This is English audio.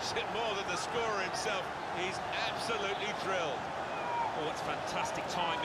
watch it more than the scorer himself. He's absolutely thrilled. Oh, it's fantastic Time.